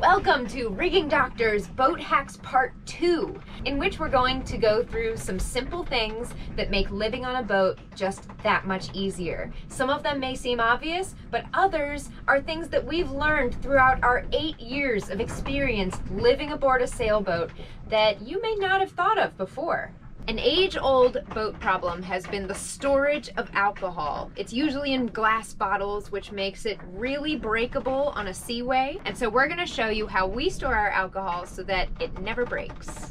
Welcome to Rigging Doctors Boat Hacks Part 2, in which we're going to go through some simple things that make living on a boat just that much easier. Some of them may seem obvious, but others are things that we've learned throughout our eight years of experience living aboard a sailboat that you may not have thought of before. An age-old boat problem has been the storage of alcohol. It's usually in glass bottles, which makes it really breakable on a seaway. And so we're gonna show you how we store our alcohol so that it never breaks.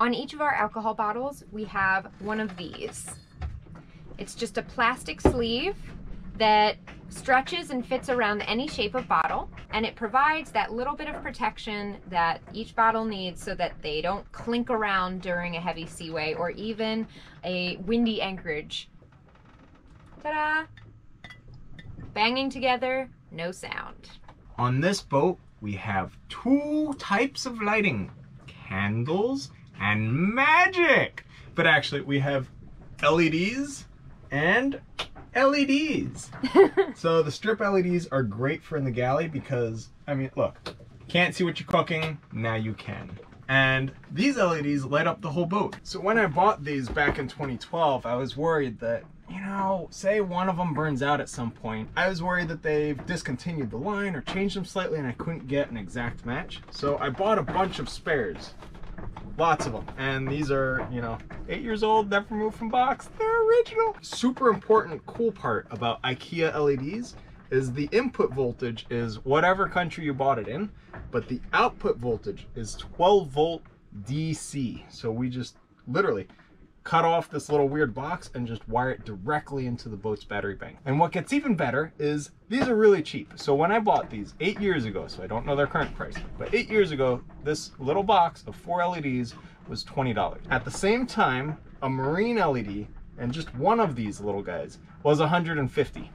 On each of our alcohol bottles, we have one of these. It's just a plastic sleeve that stretches and fits around any shape of bottle and it provides that little bit of protection that each bottle needs so that they don't clink around during a heavy seaway or even a windy anchorage. Ta-da! Banging together, no sound. On this boat, we have two types of lighting, candles and magic. But actually we have LEDs and LEDs. so the strip LEDs are great for in the galley because, I mean, look, can't see what you're cooking, now you can. And these LEDs light up the whole boat. So when I bought these back in 2012, I was worried that, you know, say one of them burns out at some point. I was worried that they've discontinued the line or changed them slightly and I couldn't get an exact match. So I bought a bunch of spares lots of them and these are you know eight years old never moved from box they're original super important cool part about ikea leds is the input voltage is whatever country you bought it in but the output voltage is 12 volt dc so we just literally cut off this little weird box and just wire it directly into the boat's battery bank. And what gets even better is these are really cheap. So when I bought these eight years ago, so I don't know their current price, but eight years ago, this little box of four LEDs was $20. At the same time, a marine LED and just one of these little guys was 150.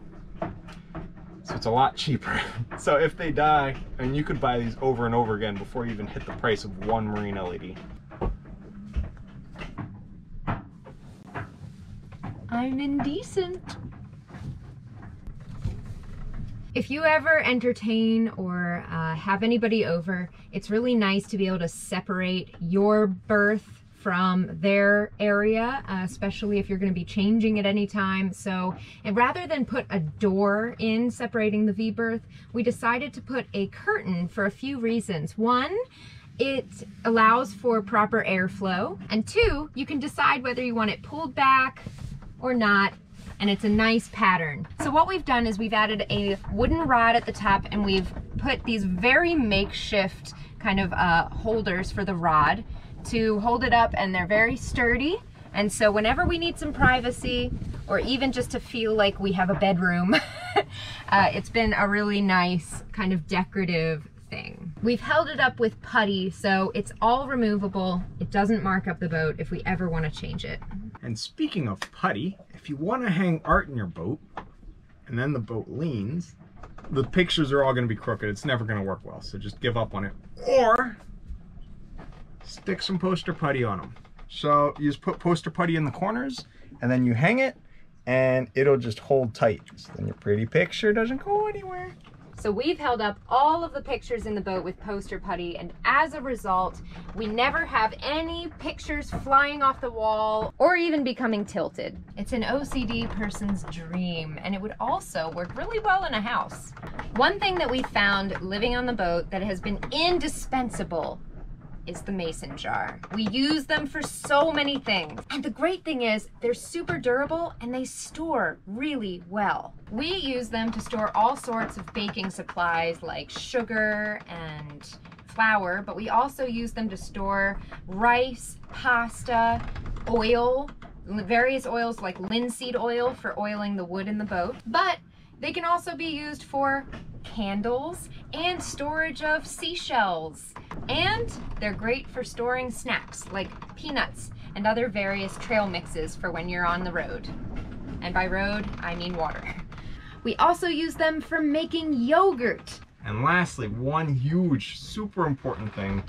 So it's a lot cheaper. so if they die, and you could buy these over and over again before you even hit the price of one marine LED. I'm indecent. If you ever entertain or uh, have anybody over, it's really nice to be able to separate your berth from their area, uh, especially if you're going to be changing at any time. So and rather than put a door in separating the V-berth, we decided to put a curtain for a few reasons. One, it allows for proper airflow. And two, you can decide whether you want it pulled back, or not, and it's a nice pattern. So what we've done is we've added a wooden rod at the top and we've put these very makeshift kind of uh, holders for the rod to hold it up and they're very sturdy. And so whenever we need some privacy or even just to feel like we have a bedroom, uh, it's been a really nice kind of decorative thing. We've held it up with putty, so it's all removable. It doesn't mark up the boat if we ever want to change it. And speaking of putty, if you want to hang art in your boat, and then the boat leans, the pictures are all going to be crooked. It's never going to work well, so just give up on it. Or stick some poster putty on them. So you just put poster putty in the corners, and then you hang it, and it'll just hold tight. So then your pretty picture doesn't go anywhere. So we've held up all of the pictures in the boat with poster putty and as a result, we never have any pictures flying off the wall or even becoming tilted. It's an OCD person's dream and it would also work really well in a house. One thing that we found living on the boat that has been indispensable is the mason jar. We use them for so many things. And the great thing is they're super durable and they store really well. We use them to store all sorts of baking supplies like sugar and flour, but we also use them to store rice, pasta, oil, various oils like linseed oil for oiling the wood in the boat. But they can also be used for candles and storage of seashells. And they're great for storing snacks like peanuts and other various trail mixes for when you're on the road. And by road, I mean water. We also use them for making yogurt. And lastly, one huge, super important thing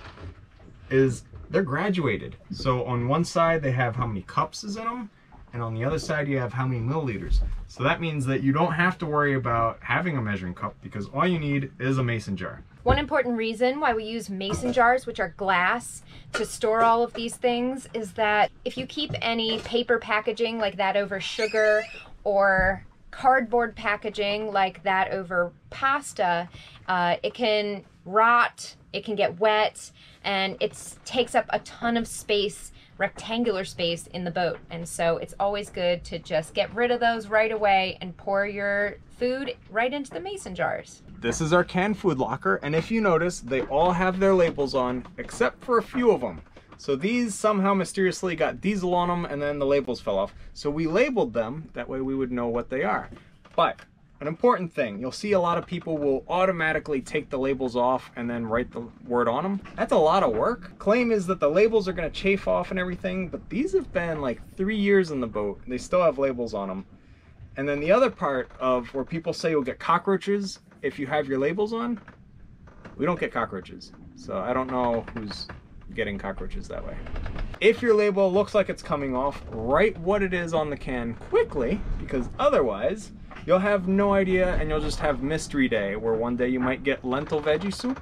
is they're graduated. So on one side, they have how many cups is in them, and on the other side you have how many milliliters. So that means that you don't have to worry about having a measuring cup because all you need is a mason jar. One important reason why we use mason jars, which are glass, to store all of these things is that if you keep any paper packaging like that over sugar or cardboard packaging like that over pasta, uh, it can rot, it can get wet, and it takes up a ton of space rectangular space in the boat. And so it's always good to just get rid of those right away and pour your food right into the mason jars. This is our canned food locker, and if you notice, they all have their labels on, except for a few of them. So these somehow mysteriously got diesel on them and then the labels fell off. So we labeled them, that way we would know what they are. But an important thing, you'll see a lot of people will automatically take the labels off and then write the word on them. That's a lot of work. Claim is that the labels are gonna chafe off and everything, but these have been like three years in the boat. They still have labels on them. And then the other part of where people say you'll get cockroaches if you have your labels on, we don't get cockroaches. So I don't know who's getting cockroaches that way. If your label looks like it's coming off, write what it is on the can quickly, because otherwise you'll have no idea and you'll just have mystery day, where one day you might get lentil veggie soup,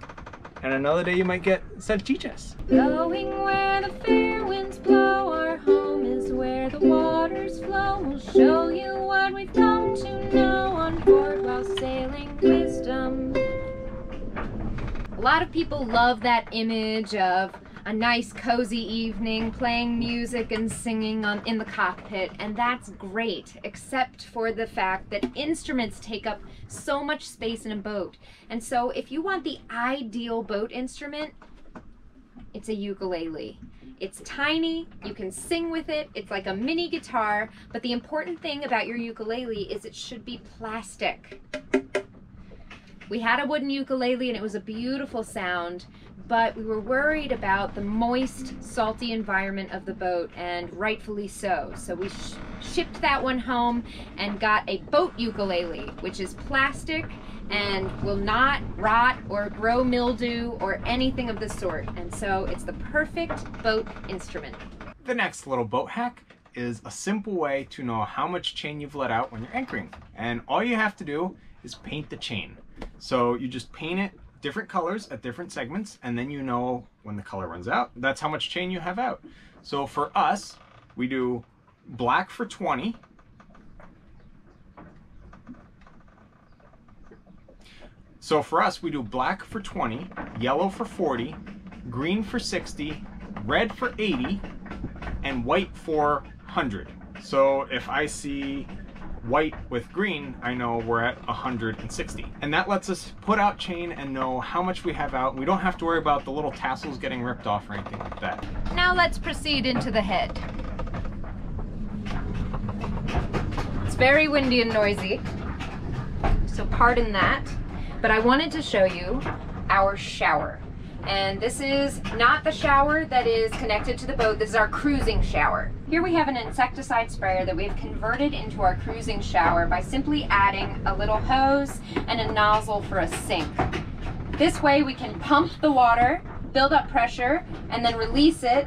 and another day you might get salchichas. Going where the fair winds blow, our home is where the waters flow. We'll show you what we've come to know on board while sailing wisdom. A lot of people love that image of a nice cozy evening playing music and singing on in the cockpit and that's great except for the fact that instruments take up so much space in a boat and so if you want the ideal boat instrument it's a ukulele it's tiny, you can sing with it, it's like a mini guitar, but the important thing about your ukulele is it should be plastic. We had a wooden ukulele and it was a beautiful sound, but we were worried about the moist, salty environment of the boat, and rightfully so. So we sh shipped that one home and got a boat ukulele, which is plastic and will not rot or grow mildew or anything of the sort. And so it's the perfect boat instrument. The next little boat hack is a simple way to know how much chain you've let out when you're anchoring. And all you have to do is paint the chain. So you just paint it different colors at different segments and then you know when the color runs out. That's how much chain you have out. So for us we do black for 20 so for us we do black for 20 yellow for 40 green for 60 red for 80 and white for 100 so if I see white with green, I know we're at 160. And that lets us put out chain and know how much we have out. We don't have to worry about the little tassels getting ripped off or anything like that. Now let's proceed into the head. It's very windy and noisy, so pardon that. But I wanted to show you our shower. And this is not the shower that is connected to the boat, this is our cruising shower. Here we have an insecticide sprayer that we've converted into our cruising shower by simply adding a little hose and a nozzle for a sink. This way we can pump the water, build up pressure, and then release it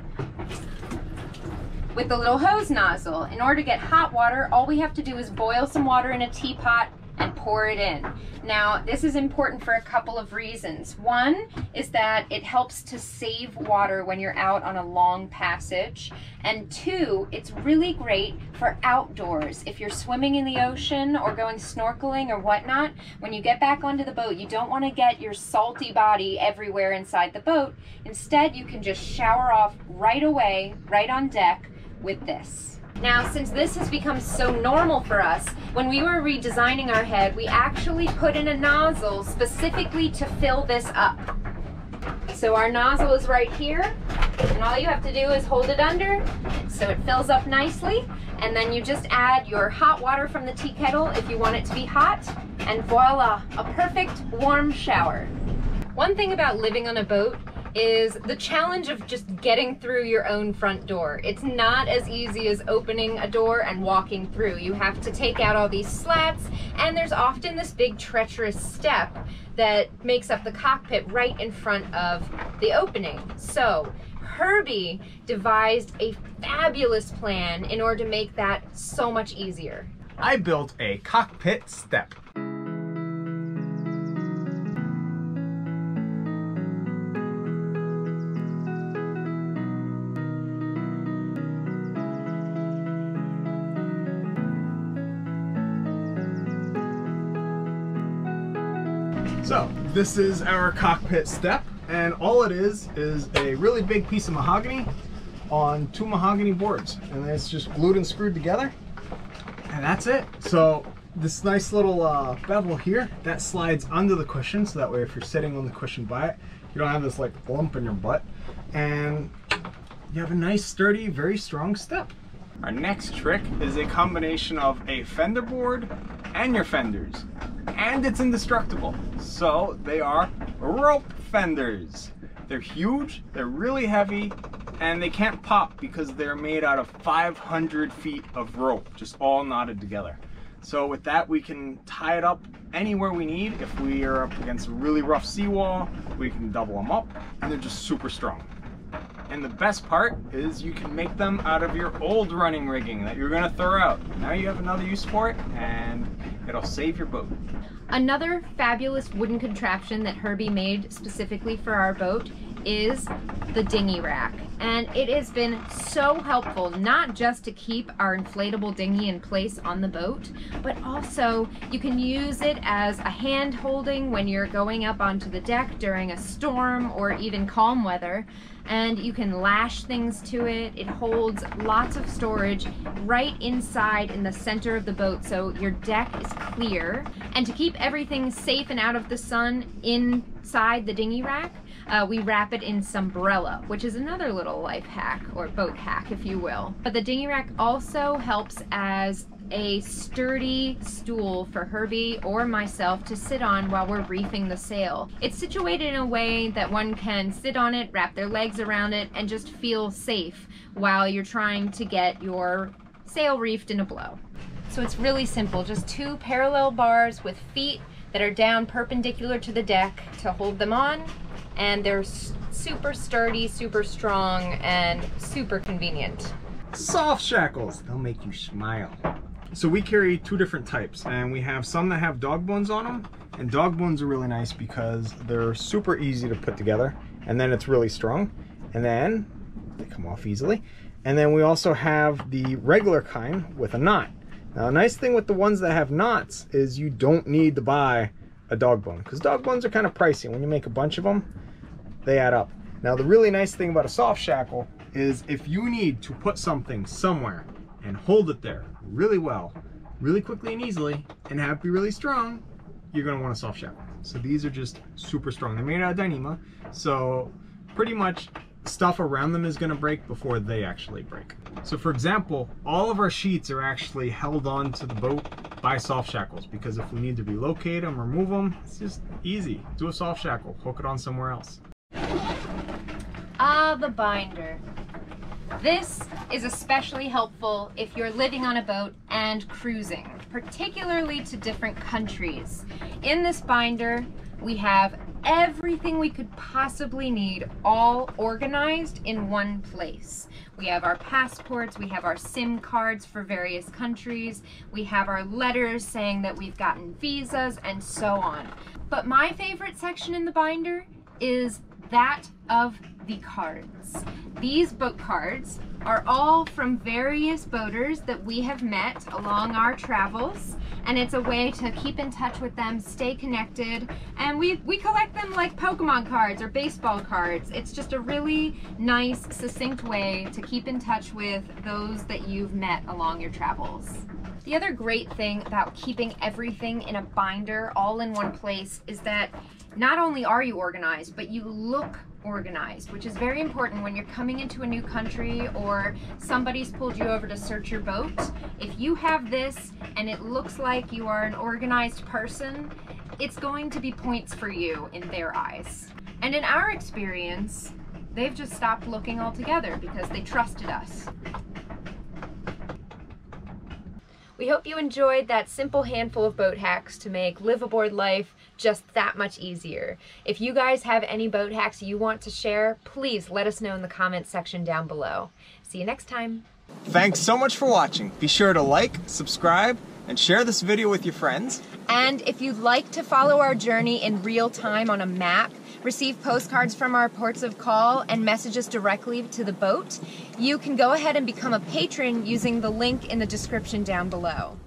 with the little hose nozzle. In order to get hot water, all we have to do is boil some water in a teapot and pour it in. Now, this is important for a couple of reasons. One is that it helps to save water when you're out on a long passage. And two, it's really great for outdoors. If you're swimming in the ocean or going snorkeling or whatnot, when you get back onto the boat, you don't want to get your salty body everywhere inside the boat. Instead, you can just shower off right away, right on deck with this. Now, since this has become so normal for us, when we were redesigning our head, we actually put in a nozzle specifically to fill this up. So our nozzle is right here, and all you have to do is hold it under so it fills up nicely, and then you just add your hot water from the tea kettle if you want it to be hot, and voila, a perfect warm shower. One thing about living on a boat is the challenge of just getting through your own front door. It's not as easy as opening a door and walking through. You have to take out all these slats and there's often this big treacherous step that makes up the cockpit right in front of the opening. So Herbie devised a fabulous plan in order to make that so much easier. I built a cockpit step. So this is our cockpit step and all it is is a really big piece of mahogany on two mahogany boards and it's just glued and screwed together and that's it. So this nice little uh, bevel here that slides under the cushion so that way if you're sitting on the cushion by it you don't have this like lump in your butt and you have a nice sturdy very strong step. Our next trick is a combination of a fender board and your fenders and it's indestructible. So they are rope fenders. They're huge, they're really heavy, and they can't pop because they're made out of 500 feet of rope, just all knotted together. So with that, we can tie it up anywhere we need. If we are up against a really rough seawall, we can double them up, and they're just super strong. And the best part is you can make them out of your old running rigging that you're gonna throw out. Now you have another use for it, and it'll save your boat. Another fabulous wooden contraption that Herbie made specifically for our boat is the dinghy rack. And it has been so helpful, not just to keep our inflatable dinghy in place on the boat, but also you can use it as a hand holding when you're going up onto the deck during a storm or even calm weather and you can lash things to it. It holds lots of storage right inside in the center of the boat so your deck is clear. And to keep everything safe and out of the sun inside the dinghy rack, uh, we wrap it in Sunbrella, which is another little life hack or boat hack, if you will. But the dinghy rack also helps as a sturdy stool for Herbie or myself to sit on while we're reefing the sail. It's situated in a way that one can sit on it, wrap their legs around it, and just feel safe while you're trying to get your sail reefed in a blow. So it's really simple, just two parallel bars with feet that are down perpendicular to the deck to hold them on, and they're super sturdy, super strong, and super convenient. Soft shackles, they'll make you smile. So we carry two different types and we have some that have dog bones on them and dog bones are really nice because they're super easy to put together and then it's really strong and then they come off easily. And then we also have the regular kind with a knot. Now the nice thing with the ones that have knots is you don't need to buy a dog bone because dog bones are kind of pricey. When you make a bunch of them, they add up. Now the really nice thing about a soft shackle is if you need to put something somewhere and hold it there really well, really quickly and easily, and have it be really strong, you're gonna want a soft shackle. So these are just super strong. They're made out of Dyneema, so pretty much stuff around them is gonna break before they actually break. So for example, all of our sheets are actually held on to the boat by soft shackles because if we need to relocate them or move them, it's just easy. Do a soft shackle, hook it on somewhere else. The binder. This is especially helpful if you're living on a boat and cruising, particularly to different countries. In this binder, we have everything we could possibly need all organized in one place. We have our passports, we have our SIM cards for various countries, we have our letters saying that we've gotten visas, and so on. But my favorite section in the binder is that of the cards. These boat cards are all from various boaters that we have met along our travels and it's a way to keep in touch with them, stay connected, and we, we collect them like Pokemon cards or baseball cards. It's just a really nice, succinct way to keep in touch with those that you've met along your travels. The other great thing about keeping everything in a binder all in one place is that not only are you organized, but you look organized, which is very important when you're coming into a new country or somebody's pulled you over to search your boat. If you have this and it looks like you are an organized person, it's going to be points for you in their eyes. And in our experience, they've just stopped looking altogether because they trusted us. We hope you enjoyed that simple handful of boat hacks to make live aboard life just that much easier. If you guys have any boat hacks you want to share, please let us know in the comments section down below. See you next time. Thanks so much for watching. Be sure to like, subscribe, and share this video with your friends. And if you'd like to follow our journey in real time on a map, receive postcards from our ports of call, and messages directly to the boat, you can go ahead and become a patron using the link in the description down below.